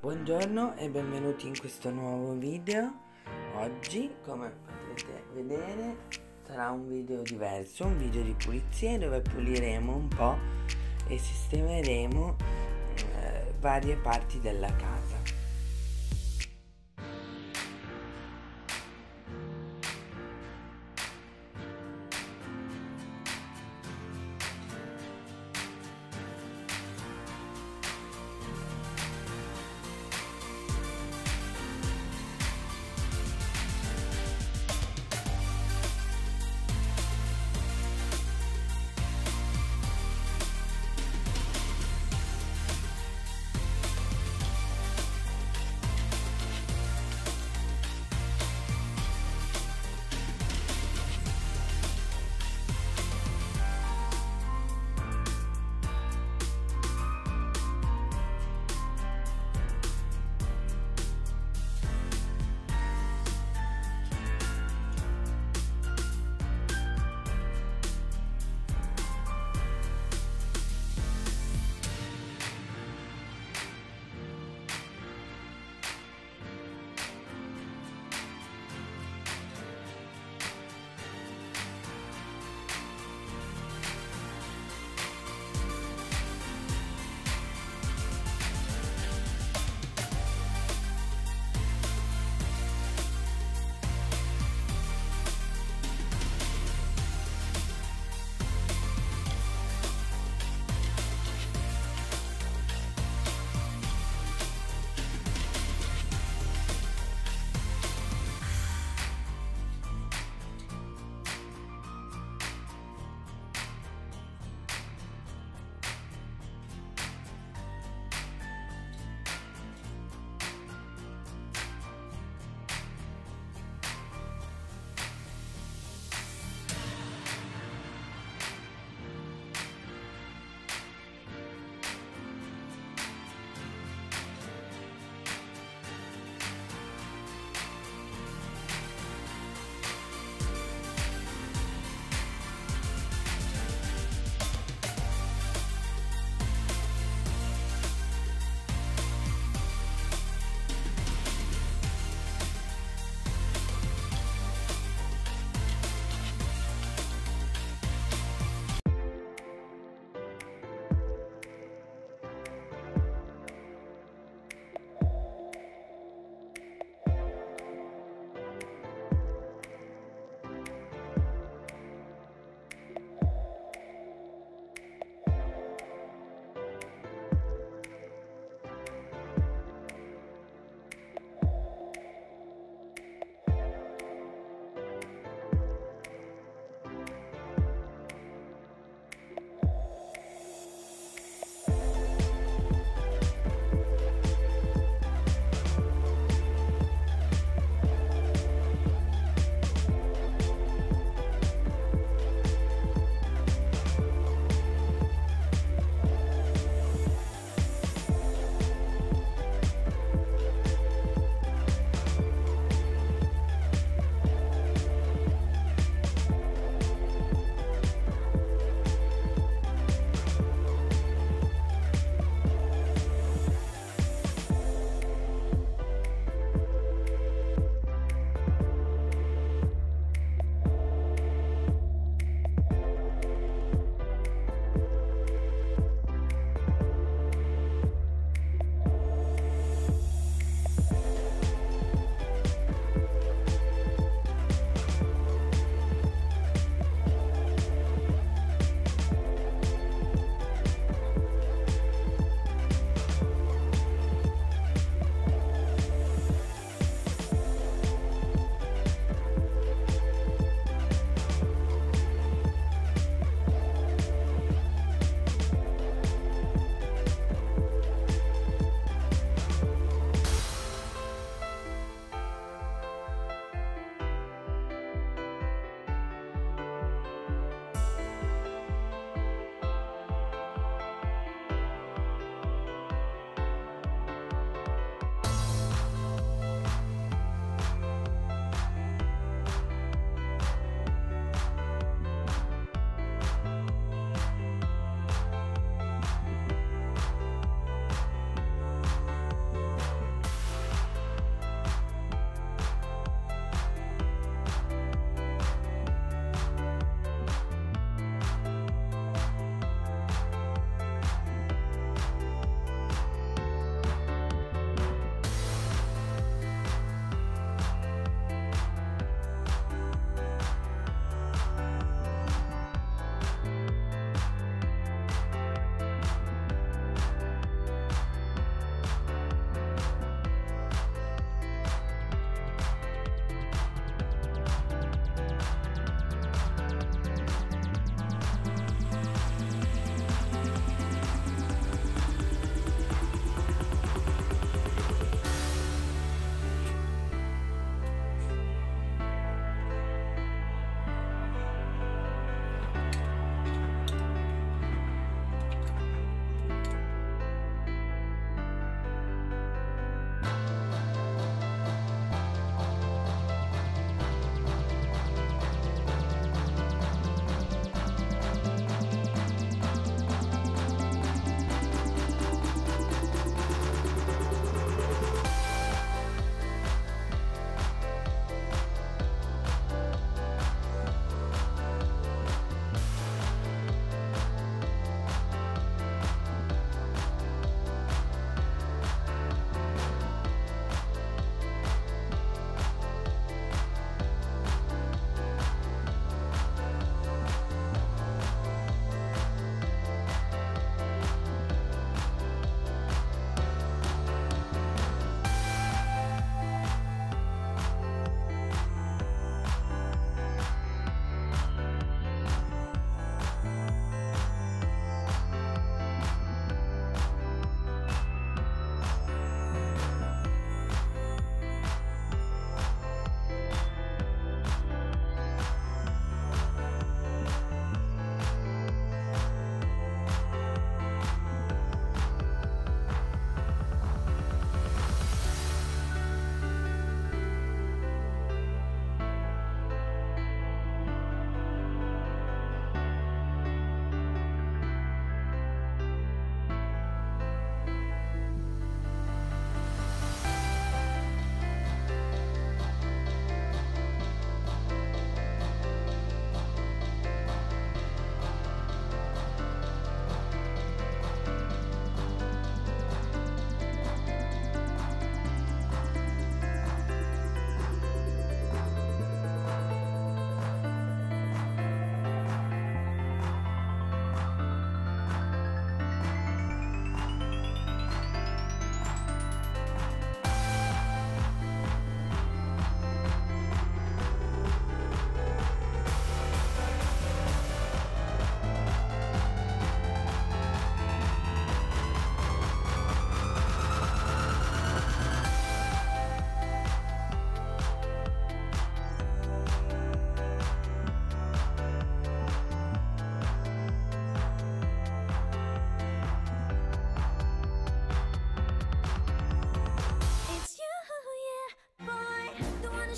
Buongiorno e benvenuti in questo nuovo video. Oggi, come potete vedere, sarà un video diverso, un video di pulizia dove puliremo un po' e sistemeremo eh, varie parti della casa.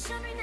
show shimmering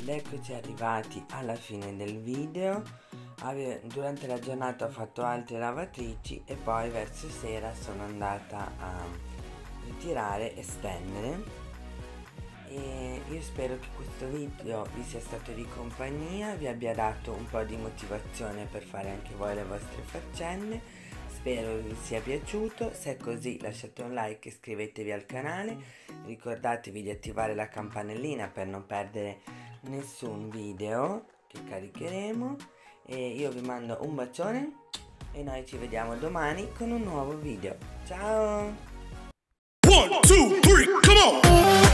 Ed eccoci arrivati alla fine del video. Durante la giornata ho fatto altre lavatrici e poi verso sera sono andata a ritirare e stendere. E io spero che questo video vi sia stato di compagnia, vi abbia dato un po' di motivazione per fare anche voi le vostre faccende. Spero vi sia piaciuto, se è così lasciate un like e iscrivetevi al canale, ricordatevi di attivare la campanellina per non perdere nessun video che caricheremo E io vi mando un bacione e noi ci vediamo domani con un nuovo video. Ciao! One, two, three, come on!